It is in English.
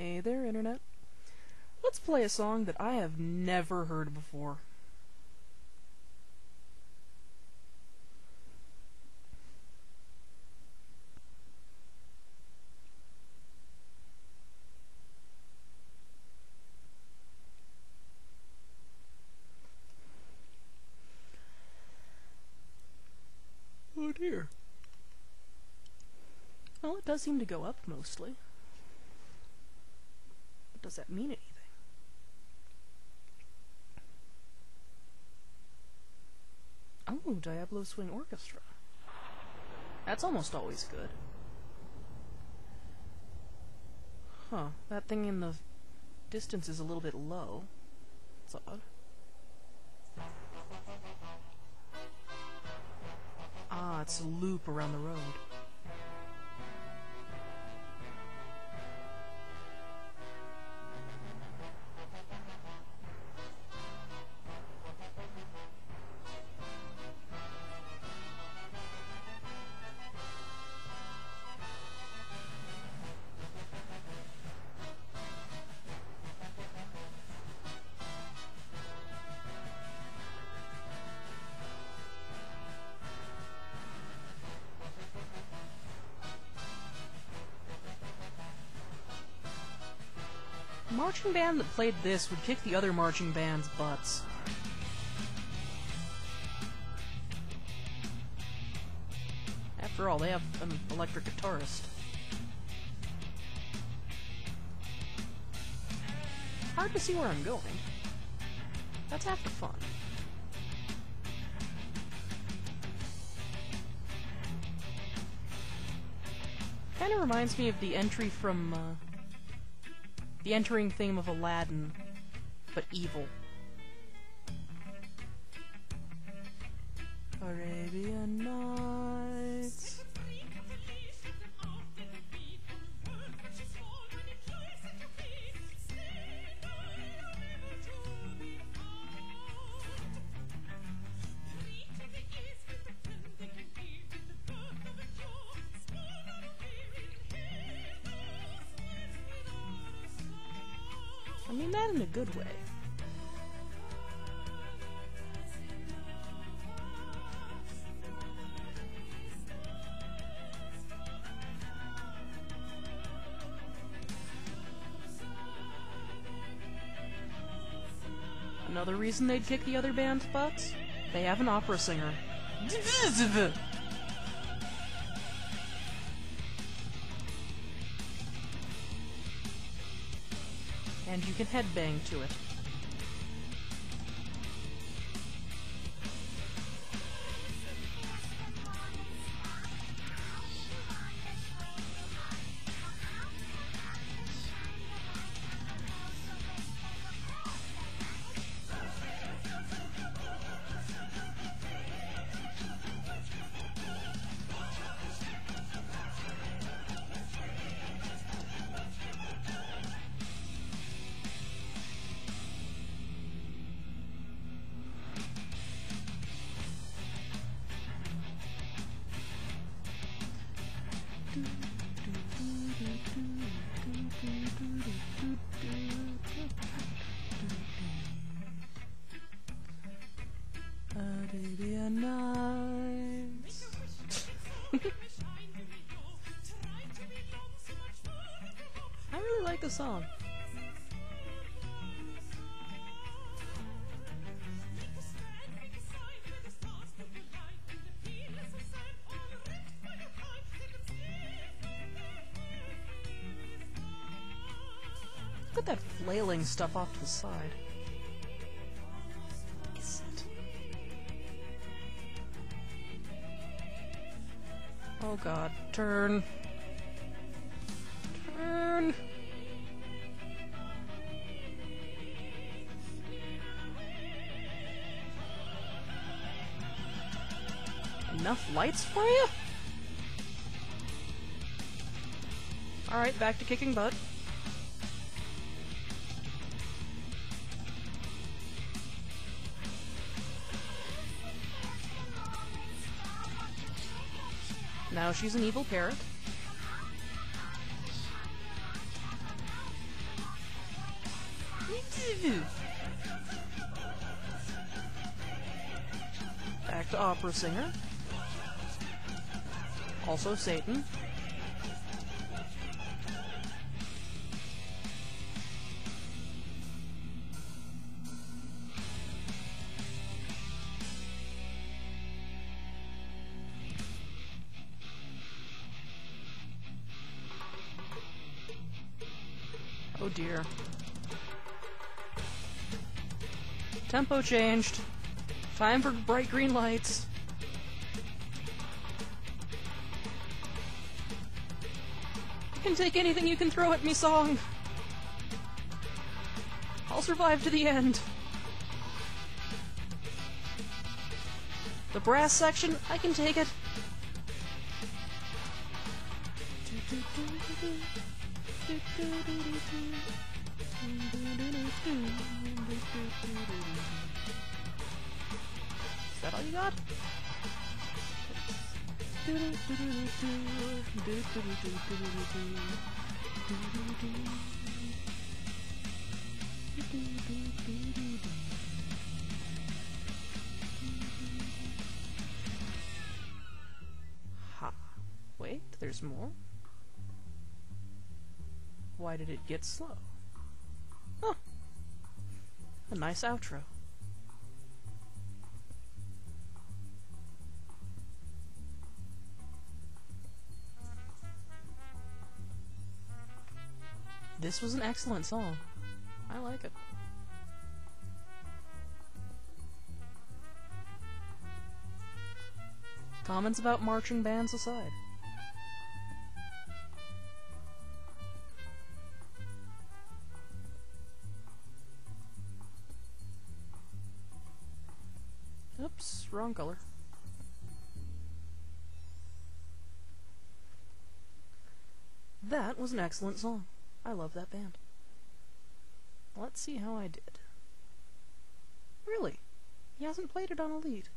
Hey there, Internet. Let's play a song that I have never heard before. Oh dear. Well, it does seem to go up mostly. But does that mean anything? Oh, Diablo Swing Orchestra. That's almost always good. Huh, that thing in the distance is a little bit low. That's odd. Ah, it's a loop around the road. Marching band that played this would kick the other marching band's butts. After all, they have an electric guitarist. Hard to see where I'm going. That's half the fun. Kind of reminds me of the entry from uh, the entering theme of Aladdin, but evil. That in a good way. Another reason they'd kick the other band's butts? They have an opera singer. And you can headbang to it. I really like the song. At that flailing stuff off to the side. Oh god, turn. Turn. Enough lights for you? Alright, back to kicking butt. Now she's an evil parrot. Back to opera singer. Also Satan. Dear. Tempo changed. Time for bright green lights. I can take anything you can throw at me, song. I'll survive to the end. The brass section, I can take it. Is that all you got? Ha. Wait, there's more? Why did it get slow? Oh. A nice outro. This was an excellent song. I like it. Comments about marching bands aside. Oops, wrong color. That was an excellent song. I love that band. Let's see how I did. Really? He hasn't played it on Elite.